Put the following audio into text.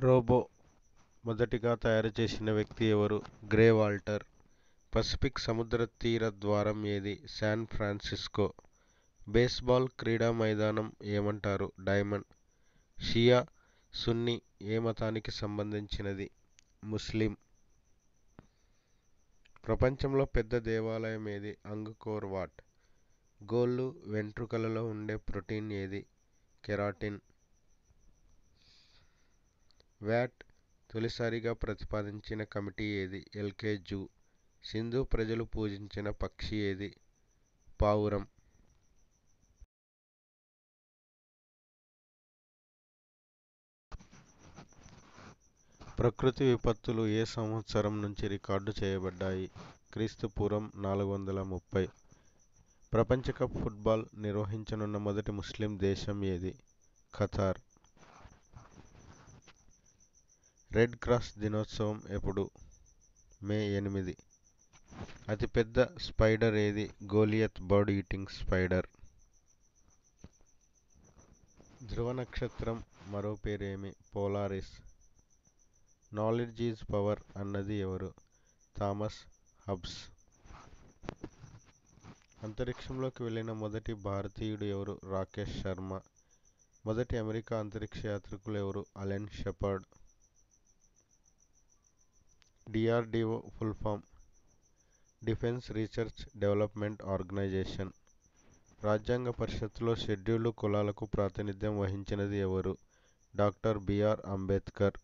Robo మొదటిగా తయారు చేసిన వ్యక్తి ఎవరు? Grey Walter. పసిఫిక్ సముద్ర తీర ద్వారం ఏది? San Francisco. బేస్బాల్ క్రీడా మైదానం ఏమంటారు? డైమండ్. షియా సున్నీ ఏ మతానికి సంబంధించినది? ముస్లిం. ప్రపంచంలో పెద్ద దేవాలయం ఏది? Angkor Wat. గోళ్ళు వెంట్రుకలలో ఉండే ప్రోటీన్ ఏది? కెరాటిన్. వ్యాట్ తొలిసారిగా ప్రతిపాదించిన కమిటీ ఏది? LK zoo. సింధు ప్రజలు పూజించిన పక్షి ఏది? పావురం. ప్రకృతి విపత్తులు ఏ సంవత్సరం నుంచి రికార్డు చేయబడ్డాయి? క్రీస్తు పూర్వం నాలుగు వందల ముప్పై. ప్రపంచ కప్ ఫుట్బాల్ నిర్వహించనున్న మొదటి ముస్లిం దేశం ఏది? ఖతార్. రెడ్ క్రాస్ దినోత్సవం ఎప్పుడు? మే ఎనిమిది. అతిపెద్ద స్పైడర్ ఏది? Goliath bird eating spider. ధ్రువ నక్షత్రం మరో పేరేమి? పోలారిస్. నాలెడ్జ్ ఈజ్ పవర్ అన్నది ఎవరు? Thomas Hobbes. అంతరిక్షంలోకి వెళ్ళిన మొదటి భారతీయుడు ఎవరు? రాకేష్ శర్మ. మొదటి అమెరికా అంతరిక్ష యాత్రికులు ఎవరు? Alan Shepard. DRDO full form defence research development organisation రాజ్యాంగ పరిషత్తులో షెడ్యూల్డ్ కులాలకు ప్రాతినిధ్యం వహించినది ఎవరు? Doctor B R Ambedkar.